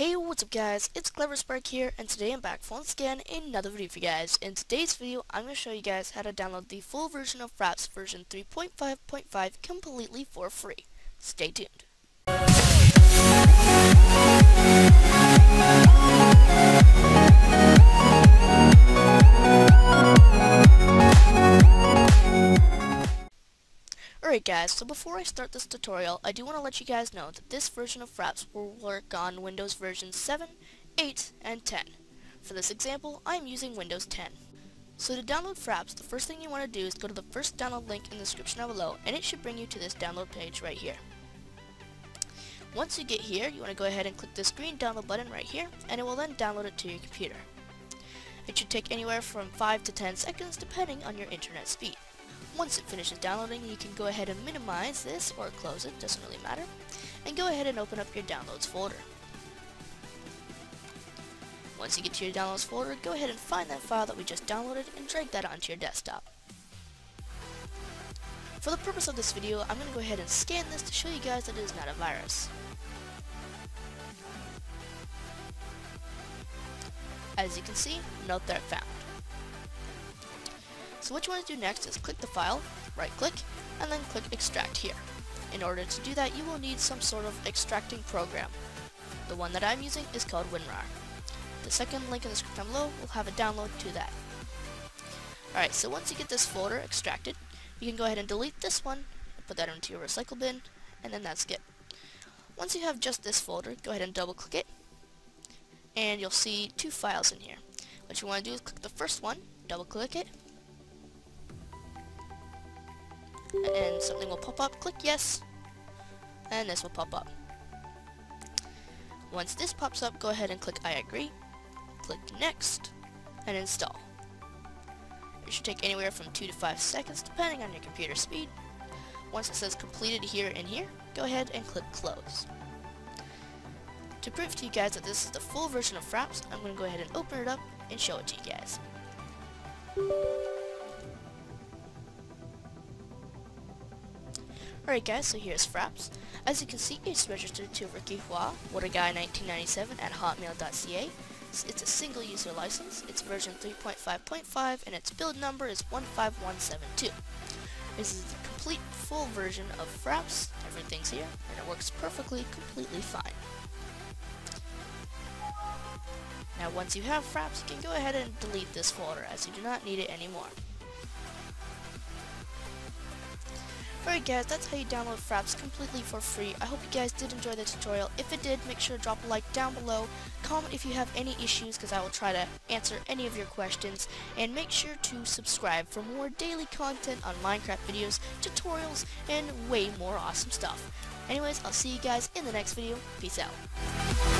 Hey, what's up guys? It's Cleverspark here, and today I'm back once again in another video for you guys. In today's video, I'm going to show you guys how to download the full version of Fraps version 3.5.5 completely for free. Stay tuned. Alright guys, so before I start this tutorial, I do want to let you guys know that this version of Fraps will work on Windows versions 7, 8, and 10. For this example, I am using Windows 10. So to download Fraps, the first thing you want to do is go to the first download link in the description down below, and it should bring you to this download page right here. Once you get here, you want to go ahead and click this green download button right here, and it will then download it to your computer. It should take anywhere from 5 to 10 seconds depending on your internet speed. Once it finishes downloading, you can go ahead and minimize this or close it, doesn't really matter, and go ahead and open up your downloads folder. Once you get to your downloads folder, go ahead and find that file that we just downloaded and drag that onto your desktop. For the purpose of this video, I'm going to go ahead and scan this to show you guys that it is not a virus. As you can see, no threat found. So what you want to do next is click the file, right click, and then click extract here. In order to do that, you will need some sort of extracting program. The one that I'm using is called WinRAR. The second link in the description below will have a download to that. Alright, so once you get this folder extracted, you can go ahead and delete this one, put that into your recycle bin, and then that's good. Once you have just this folder, go ahead and double click it, and you'll see two files in here. What you want to do is click the first one, double click it, and something will pop up. Click yes, and this will pop up. Once this pops up, go ahead and click I agree, click next, and install. It should take anywhere from 2 to 5 seconds depending on your computer speed. Once it says completed here and here, go ahead and click close. To prove to you guys that this is the full version of Fraps, I'm going to go ahead and open it up and show it to you guys. Alright guys, so here's Fraps. As you can see, it's registered to Ricky Hua, WhatAGuy1997 at hotmail.ca. It's a single user license, it's version 3.5.5, and its build number is 15172. This is the complete full version of Fraps, everything's here, and it works perfectly, completely fine. Now once you have Fraps, you can go ahead and delete this folder as you do not need it anymore. Alright guys, that's how you download Fraps completely for free. I hope you guys did enjoy the tutorial. If it did, make sure to drop a like down below. Comment if you have any issues because I will try to answer any of your questions. And make sure to subscribe for more daily content on Minecraft videos, tutorials, and way more awesome stuff. Anyways, I'll see you guys in the next video. Peace out.